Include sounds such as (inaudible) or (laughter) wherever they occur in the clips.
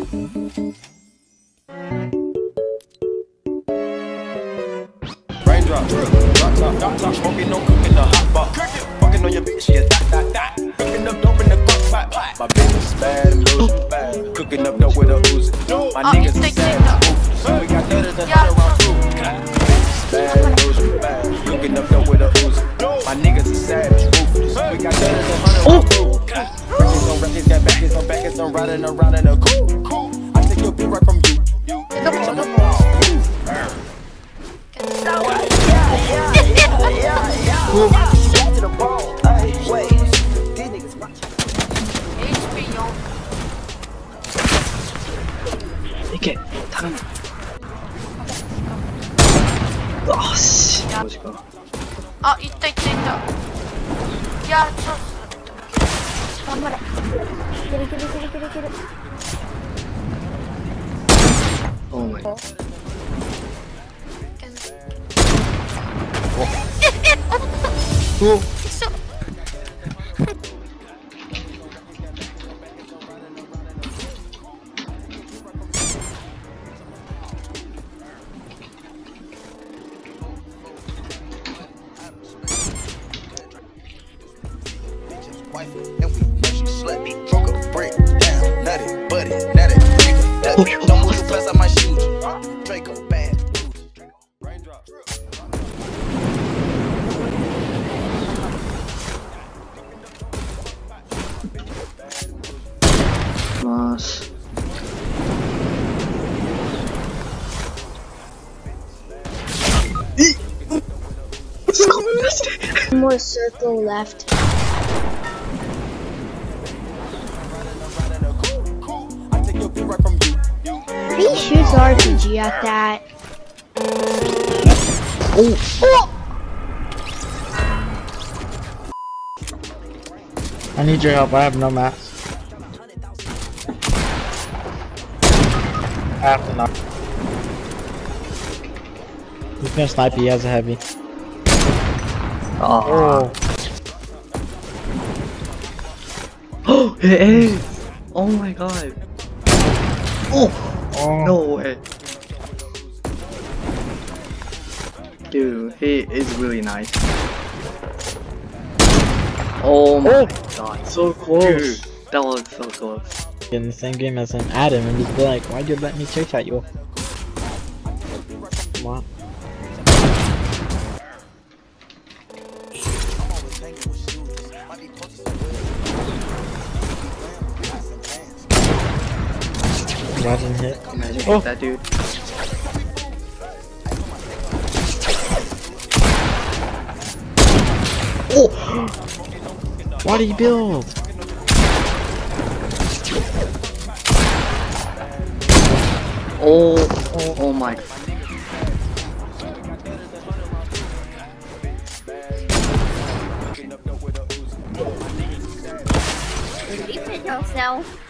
Raindrop, cooking, up dope in the crock pot. My bitch is bad, losing bad. Cooking up dope with a Uzi. My oh, niggas are sad, so we got better than yeah. around two. Bad, losing bad. Cooking up dope with a Uzi. My niggas are. We got better than hundred round two. Records on records, got backers on backers, I'm riding around. け。頼む。よしマジかあ行った行った行った。いやちょっと頑張れ。いけるいけるいけるいけるいけるおええっ wife, and we know she slutty. Broke a brick down, nutty, buddy, nutty, nigga, nutty. Don't move too fast, I might shoot you. Draco bad. Raindrop. 마스 One more circle left. He shoots RPG at that. Oh! I need your help. I have no mats. I have to knock. He's gonna snipe you. He has a heavy. 아 Oh. (gasps) hey oh my god oh oh. no way dude he is really nice oh my Oh. god So close. dude that was so close In the same game as an Adam and just be like, why'd you let me chase at you? Come Imagine hit. imagine Oh. hit that dude Oh! Why did he build? oh oh, oh my Defend yourself.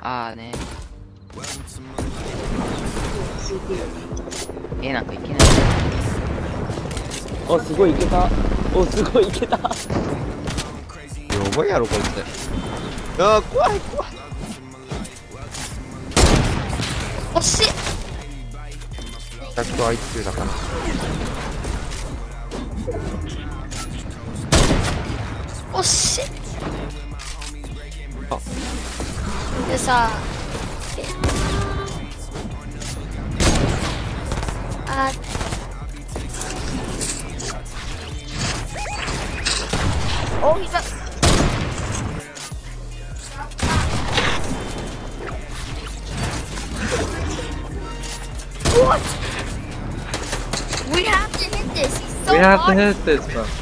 아 네. A なんかいけない。おすごいいけた。おすごいいけた。やばいやろこいつ。あー怖い怖い。惜しい。ちゃんと IQ だから Oh shit. Oh. It's uh. Shit. Uh. Oh, he's up. What? We have to hit this. He's So we have hard. to hit this, bro.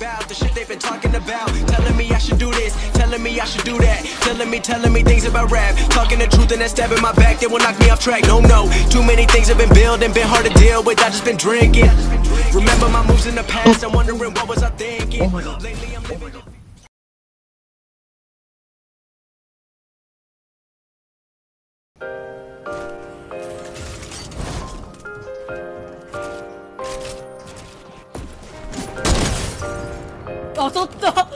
about the shit they've been talking about. Telling me I should do this, telling me I should do that. Telling me, telling me things about rap. Talking the truth and that stab in my back, they will knock me off track. No, no, too many things have been building, been hard to deal with. I just been drinking. Remember my moves in the past, I'm wondering what was I thinking. Oh my God. Lately I'm living. It's chain, no car,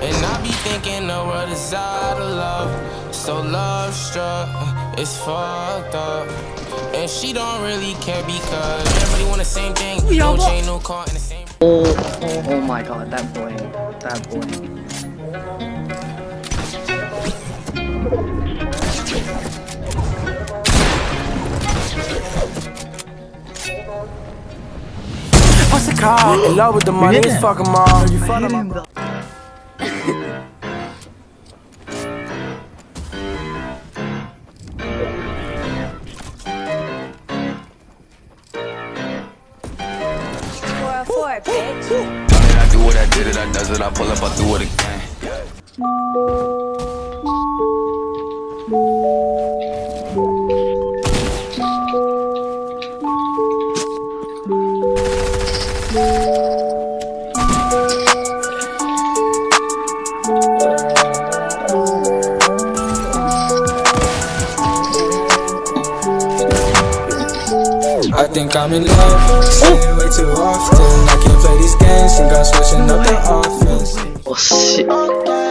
and I be thinking the world is out of love So love struck is fucked up And she don't really care because everybody wanna same. Oh, oh, oh my god, that boy. That boy. What's it called? In love with the money, it's fuck 'em all. You fuck 'em Hit him, all. four, four, bitch. I do what I did it, I does it, I pull up, I do it again. Think I'm in love, say it oh. way too often. I can't play these games, think I'm switching up the offense. Oh shit.